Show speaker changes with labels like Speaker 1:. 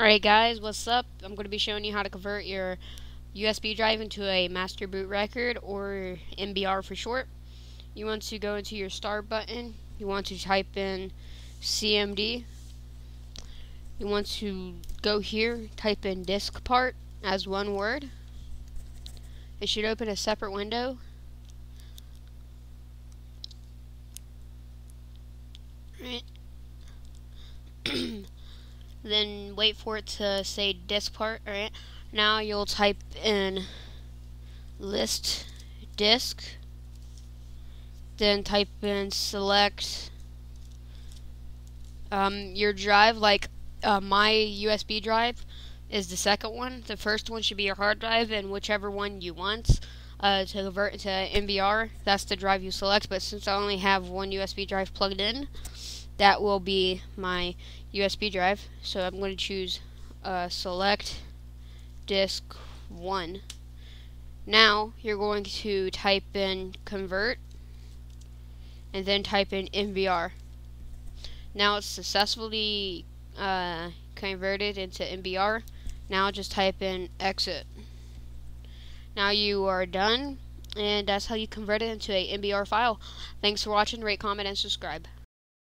Speaker 1: Alright guys, what's up? I'm going to be showing you how to convert your USB drive into a master boot record or MBR for short. You want to go into your start button. You want to type in CMD. You want to go here, type in diskpart as one word. It should open a separate window. Right. then wait for it to say diskpart alright? Now you'll type in list disk then type in select um, your drive like uh, my USB drive is the second one. The first one should be your hard drive and whichever one you want uh, to convert to MBR that's the drive you select but since I only have one USB drive plugged in that will be my USB drive. So I'm going to choose uh, select disk 1. Now you're going to type in convert and then type in MBR. Now it's successfully uh, converted into MBR. Now just type in exit. Now you are done and that's how you convert it into a MBR file. Thanks for watching, rate, comment, and subscribe.